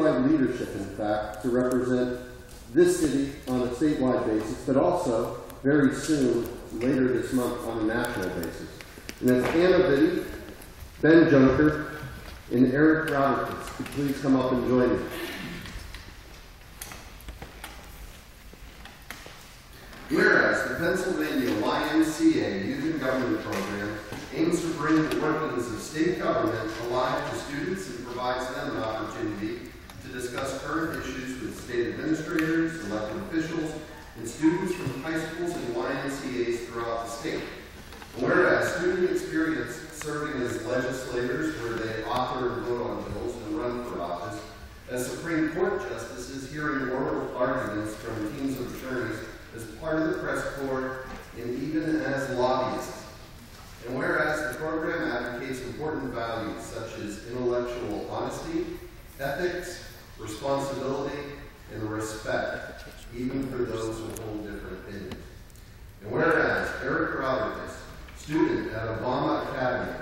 leadership, in fact, to represent this city on a statewide basis, but also very soon, later this month, on a national basis. And it's Anna Vitti, Ben Junker, and Erik Rauterkus. Could please come up and join me? Whereas the Pennsylvania YMCA Youth and Government Program aims to bring the workings of state government alive to students and provides them an opportunity to discuss current issues with state administrators, elected officials, and students from high schools and YMCAs throughout the state. Whereas student experience serving as legislators where they author and vote on bills and run for office, as Supreme Court justices hearing oral arguments from teams of attorneys as part of the press corps and even as lobbyists. And whereas the program advocates important values such as intellectual honesty, ethics, responsibility, and respect, even for those who hold different opinions. And whereas Erik Rauterkus, student at Obama Academy,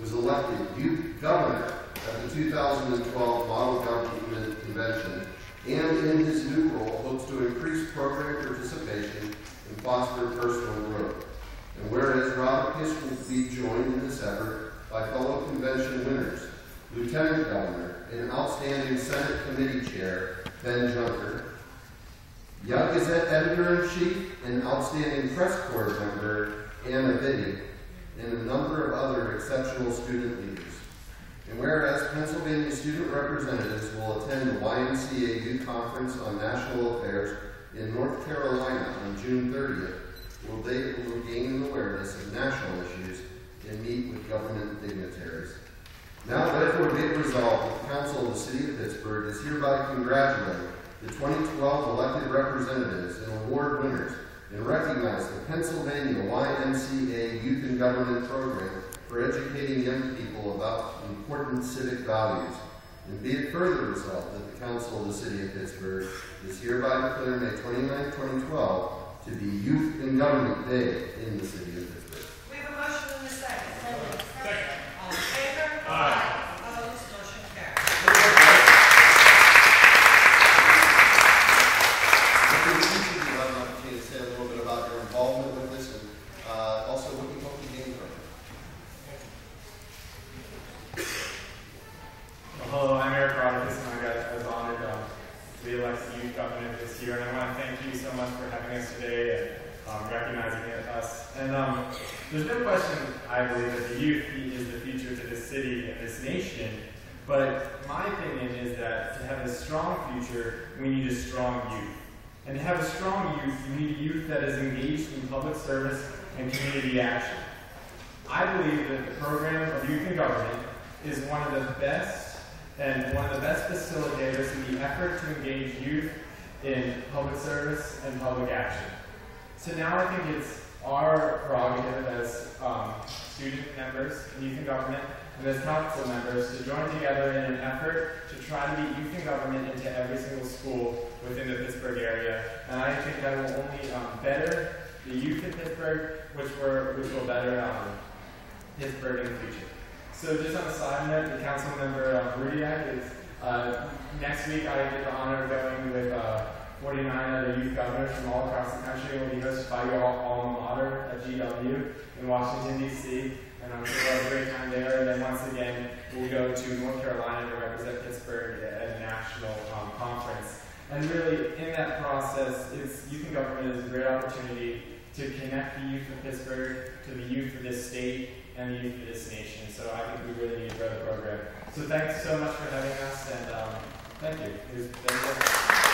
was elected youth governor at the 2012 Model Government Convention, and in his new role hopes to increase program participation and foster personal growth. And whereas Rauterkus will be joined in this effort by fellow convention winners, Lieutenant Governor and outstanding Senate Committee Chair Ben Junker, Young Gazette Editor-in-Chief and outstanding press corps member Anna Vitti, and a number of other exceptional student leaders. And whereas Pennsylvania student representatives will attend the YMCA Youth Conference on National Affairs in North Carolina on June 30th, will they will gain an awareness of national issues and meet with government dignitaries. Now it resolved the Council of the City of Pittsburgh is hereby congratulate the 2012 elected representatives and award winners and recognize the Pennsylvania YMCA Youth and Government Program for educating young people about important civic values. And be it further resolved that the Council of the City of Pittsburgh is hereby declaring May 29, 2012 to be Youth and Government Day in the City of Pittsburgh. We have a motion and a second. Second. All in favor? Aye. Opposed, motion carries. Mr. Each of you have an opportunity to say a little bit about your involvement with this and uh, also what you hope to gain from it. Well, hello, I'm Erik Rauterkus, and I got I was honored um, to be elected youth governor this year, and I want to thank you so much for having us today and um, recognizing us. And um, there's no question, I believe, that the youth is the future to this city and this nation. But my opinion is that to have a strong future, we need a strong youth. And to have a strong youth, you need a youth that is engaged in public service and community action. I believe that the program of youth and government is one of the best and one of the best facilitators in the effort to engage youth in public service and public action. So now I think it's our prerogative as um, student members in youth and government and as council members to join together in an effort to try to get youth and government into every single school within the Pittsburgh area. And I think that will only um, better the youth in Pittsburgh, which, were, which will better um, Pittsburgh in the future. So just on a side note, the council member uh, Rudiak is uh, next week. I get the honor of going with uh, 49 other youth governors from all across the country. Will be hosted by your alma mater at GW in Washington D.C. And I'm sure we'll have a great time there. And then once again, we'll go to North Carolina to represent Pittsburgh at a national um, conference. And really, in that process, it's youth and government is a great opportunity to connect the youth of Pittsburgh to the youth of this state and the youth of this nation. So I think we really need to grow the program. So thanks so much for having us, and um, thank you.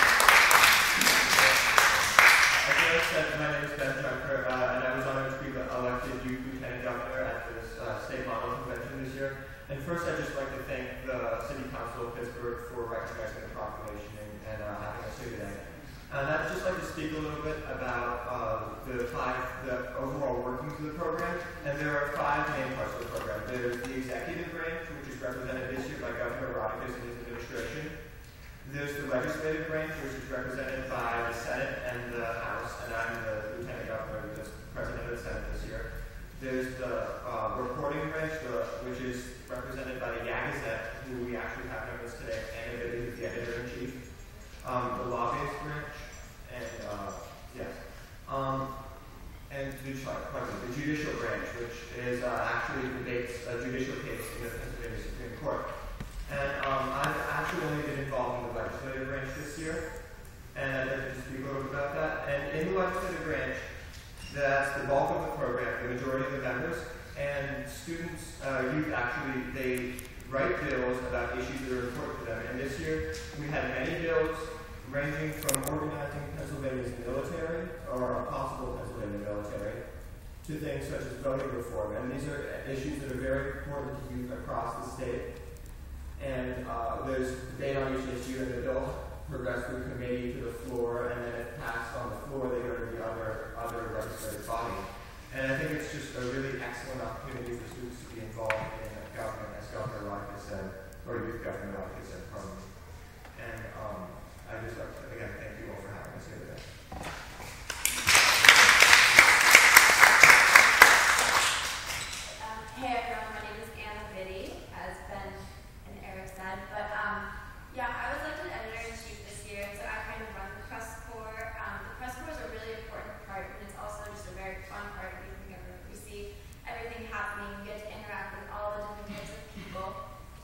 And I was honored to be elected youth lieutenant governor at this state model convention this year. And first, I'd just like to thank the City Council of Pittsburgh for recognizing the proclamation and, having us here today. And I'd just like to speak a little bit about the five, the overall workings of the program. And there are five main parts of the program. There's the executive branch, which is represented this year by Governor Rauterkus and his administration. There's the legislative branch, which is represented by the Senate and the House, and I'm the Lieutenant Governor, the President of the Senate this year. There's the uh, reporting branch, which is represented by the Gazette, who we actually have us today, Vitti, who's the editor-in-chief, um, the lobbyists branch, and, uh, yes, um, and pardon the judicial branch, which is, uh, actually debates a judicial case in the Pennsylvania Supreme Court. And, um, I've actually only been involved in the legislative branch this year, and I'd like to speak a little bit about that. And in the legislative branch, that's the bulk of the program, the majority of the members, and students, uh, youth actually, they write bills about issues that are important to them. And this year, we had many bills ranging from organizing Pennsylvania's military, or a possible Pennsylvania military, to things such as voting reform. And these are issues that are very important to youth across the state. And uh, there's debate on each issue, and the bill progressed through committee to the floor, and then it passed on the floor. They go to the other other legislative body. And I think it's just a really excellent opportunity for students to be involved in government, as Governor Roddick said, or youth governor Roddick said, pardon. And um, I just again, thank you all for having us here today. Um, hey everyone, my name is Anna Vitti, as Ben and Erik said. But um, yeah, I was elected editor in chief this year, so I kind of run the press corps. Um, the press corps is a really important part, and it's also just a very fun part of youth government. We see everything happening, we get to interact with all the different types of people.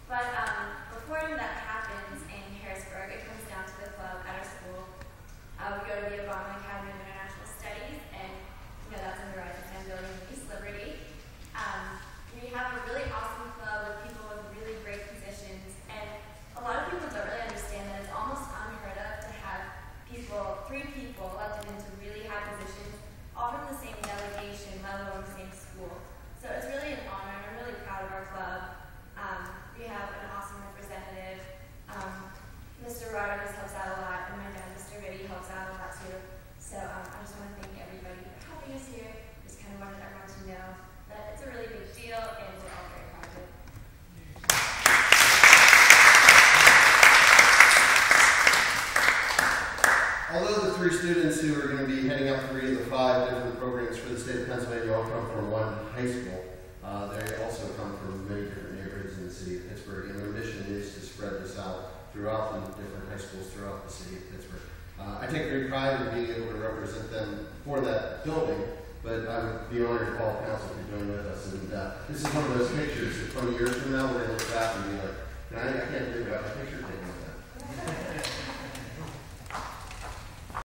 But um, reporting that happens in Harrisburg, it comes down to the club at our school. Uh, we go to the Obama Academy of International Studies, and you know that's in the Rising Sun Building in East Liberty. Um, we have a really awesome club with people with really great positions, and a lot of people don't really understand that it's almost unheard of to have people, three people elected into really high positions, all from the same delegation, let alone the same school. So it's really an honor, and I'm really proud of our club. Um, we have an awesome representative. Um, Mr. Rauterkus helps out a lot, and my dad, Mr. Vitti, helps out a lot too. So um, I just want to thank everybody for helping us here. Just kind of wanted everyone to know that it's a really big deal, and we're all very proud of it. Although the three going to be heading up three of the five different programs for the state of Pennsylvania all come from one high school, uh, they also come from many different neighborhoods in the city of Pittsburgh, and their mission is to spread this out throughout the different high schools throughout the city of Pittsburgh. Uh, I take great pride in being able to represent them for that building, but I would be honored if all council could join with us. And uh, this is one of those pictures that 20 years from now, we're look back and be like, I, I can't believe I got a picture taken of that.